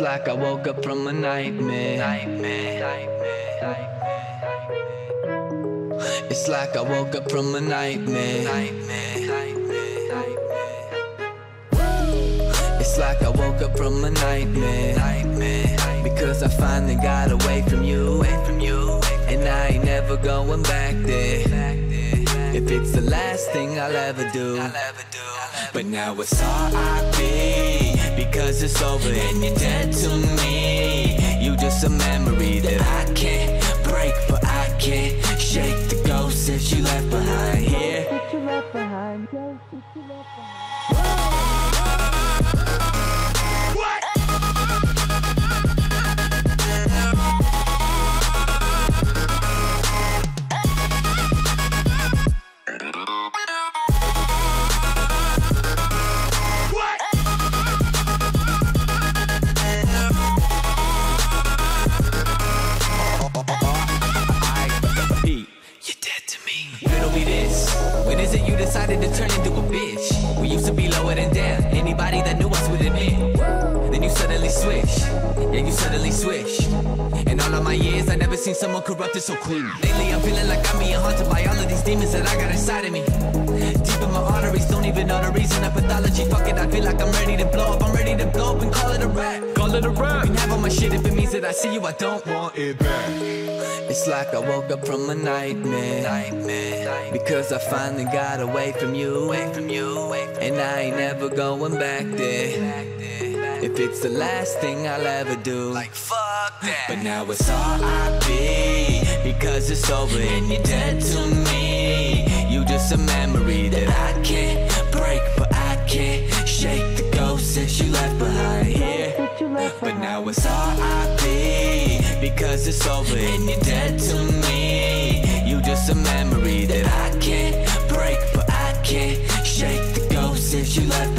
like I woke up from a nightmare. Nightmare. It's like I woke up from a nightmare. It's like I woke up from a nightmare. Because I finally got away from you. Away from you. And I ain't never going back there. If it's the last thing I'll ever do. But now it's all I R.I.P. Because it's over and you're dead to me. You just a memory that I can't break, but I can't shake the ghost that you left behind here. Pete, When is it you decided to turn into a bitch? We used to be lower than down. Anybody that knew us would admit. Then you suddenly switch. Yeah, you suddenly switch. In all of my years, I never seen someone corrupted so clean. Lately, I'm feeling like I'm being haunted by all of these demons that I got inside of me. Deep in my arteries, don't even know the reason of pathology. Fuck it, I feel like I'm ready to blow up. I'm ready to blow up and call it a rap. Call it a rap. You can have all my shit if it I see you, I don't want it back. It's like I woke up from a nightmare. Because I finally got away from you. And I ain't never going back there. If it's the last thing I'll ever do. Like fuck that. But now it's all I R.I.P. Because it's over and you're dead to me. You just a memory that I can't break, but I can't shake the ghost that you left behind. But now it's R.I.P. Because it's over and you're dead to me. You just a memory that I can't break, but I can't shake the ghost that you left